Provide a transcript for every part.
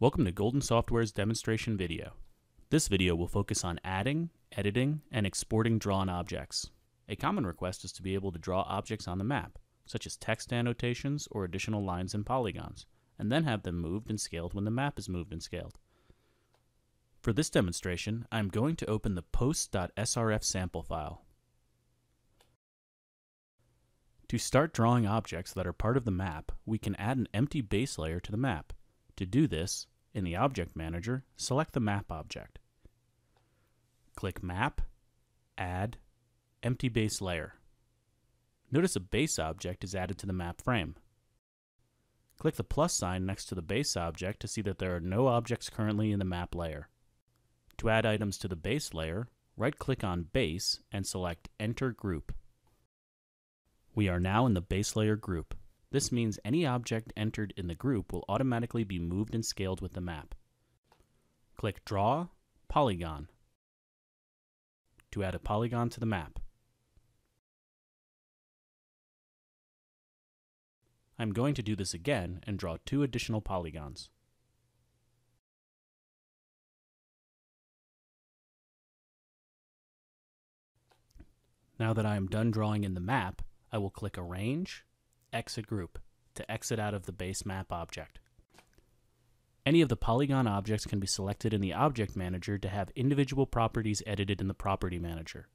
Welcome to Golden Software's demonstration video. This video will focus on adding, editing, and exporting drawn objects. A common request is to be able to draw objects on the map, such as text annotations or additional lines and polygons, and then have them moved and scaled when the map is moved and scaled. For this demonstration, I am going to open the post.srf sample file. To start drawing objects that are part of the map, we can add an empty base layer to the map. To do this, in the Object Manager, select the Map object. Click Map, Add, Empty Base Layer. Notice a base object is added to the map frame. Click the plus sign next to the base object to see that there are no objects currently in the map layer. To add items to the base layer, right-click on Base and select Enter Group. We are now in the base layer group. This means any object entered in the group will automatically be moved and scaled with the map. Click Draw, Polygon to add a polygon to the map. I'm going to do this again and draw two additional polygons. Now that I am done drawing in the map, I will click Arrange, Exit Group to exit out of the base map object. Any of the polygon objects can be selected in the Object Manager to have individual properties edited in the Property Manager.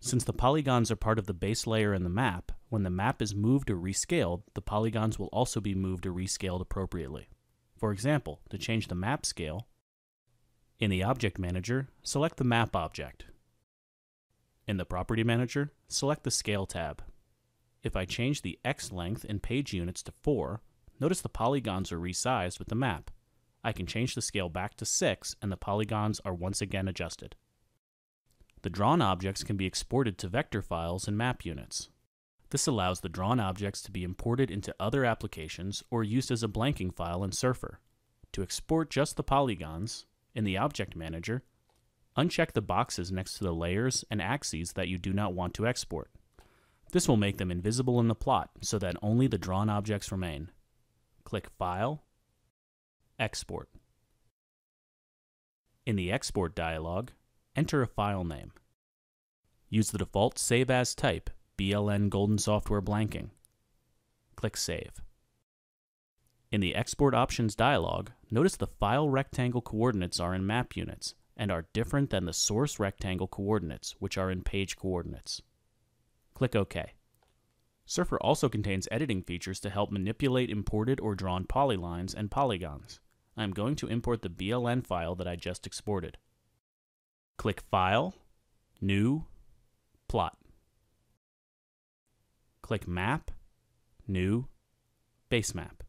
Since the polygons are part of the base layer in the map, when the map is moved or rescaled, the polygons will also be moved or rescaled appropriately. For example, to change the map scale, in the Object Manager, select the Map object. In the Property Manager, select the Scale tab. If I change the X length in page units to 4, notice the polygons are resized with the map. I can change the scale back to 6 and the polygons are once again adjusted. The drawn objects can be exported to vector files and map units. This allows the drawn objects to be imported into other applications or used as a blanking file in Surfer. To export just the polygons, in the Object Manager, uncheck the boxes next to the layers and axes that you do not want to export. This will make them invisible in the plot so that only the drawn objects remain. Click File, Export. In the Export dialog, enter a file name. Use the default Save As type, BLN Golden Software Blanking. Click Save. In the Export Options dialog, notice the file rectangle coordinates are in map units and are different than the source rectangle coordinates, which are in page coordinates. Click OK. Surfer also contains editing features to help manipulate imported or drawn polylines and polygons. I am going to import the BLN file that I just exported. Click File, New, Plot. Click Map, New, Base Map.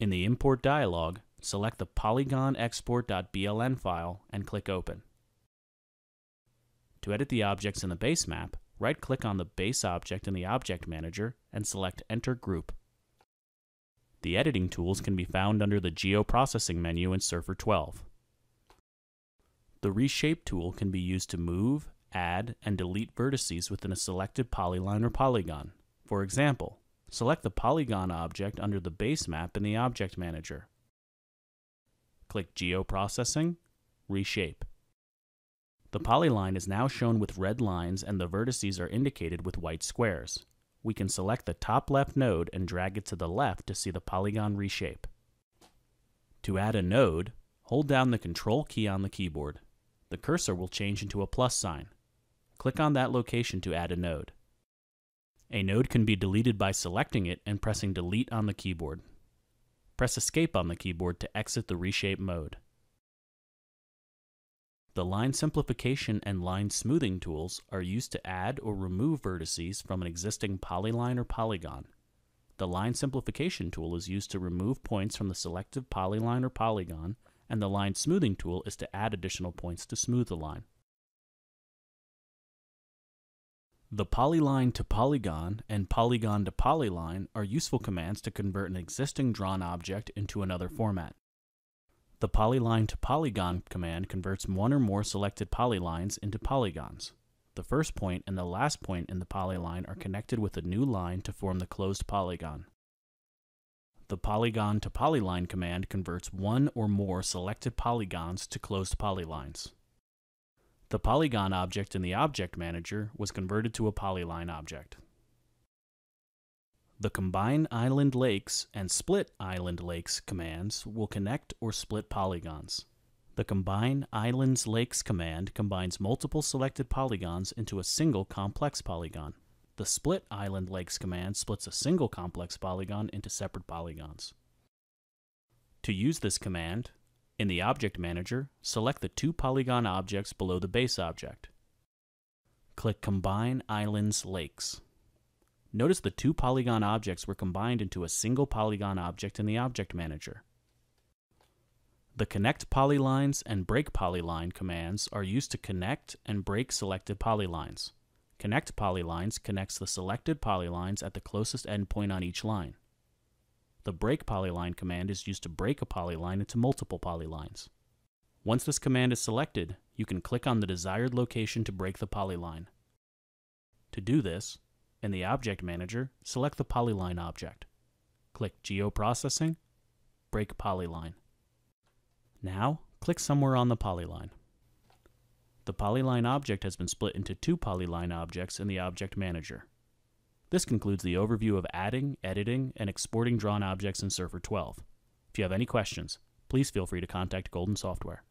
In the Import dialog, select the polygonexport.bln file and click Open. To edit the objects in the base map, right-click on the base object in the Object Manager and select Enter Group. The editing tools can be found under the Geoprocessing menu in Surfer 12. The Reshape tool can be used to move, add, and delete vertices within a selected polyline or polygon. For example, select the polygon object under the base map in the Object Manager. Click Geoprocessing, Reshape. The polyline is now shown with red lines and the vertices are indicated with white squares. We can select the top left node and drag it to the left to see the polygon reshape. To add a node, hold down the Control key on the keyboard. The cursor will change into a plus sign. Click on that location to add a node. A node can be deleted by selecting it and pressing Delete on the keyboard. Press Escape on the keyboard to exit the reshape mode. The line simplification and line smoothing tools are used to add or remove vertices from an existing polyline or polygon. The line simplification tool is used to remove points from the selected polyline or polygon, and the line smoothing tool is to add additional points to smooth the line. The polyline to polygon and polygon to polyline are useful commands to convert an existing drawn object into another format. The polyline to polygon command converts one or more selected polylines into polygons. The first point and the last point in the polyline are connected with a new line to form the closed polygon. The polygon to polyline command converts one or more selected polygons to closed polylines. The polygon object in the Object Manager was converted to a polyline object. The Combine Island Lakes and Split Island Lakes commands will connect or split polygons. The Combine Islands Lakes command combines multiple selected polygons into a single complex polygon. The Split Island Lakes command splits a single complex polygon into separate polygons. To use this command, in the Object Manager, select the two polygon objects below the base object. Click Combine Islands Lakes. Notice the two polygon objects were combined into a single polygon object in the Object Manager. The Connect Polylines and Break Polyline commands are used to connect and break selected polylines. Connect Polylines connects the selected polylines at the closest endpoint on each line. The Break Polyline command is used to break a polyline into multiple polylines. Once this command is selected, you can click on the desired location to break the polyline. To do this, in the Object Manager, select the Polyline object. Click Geoprocessing, Break Polyline. Now, click somewhere on the polyline. The polyline object has been split into two polyline objects in the Object Manager. This concludes the overview of adding, editing, and exporting drawn objects in Surfer 12. If you have any questions, please feel free to contact Golden Software.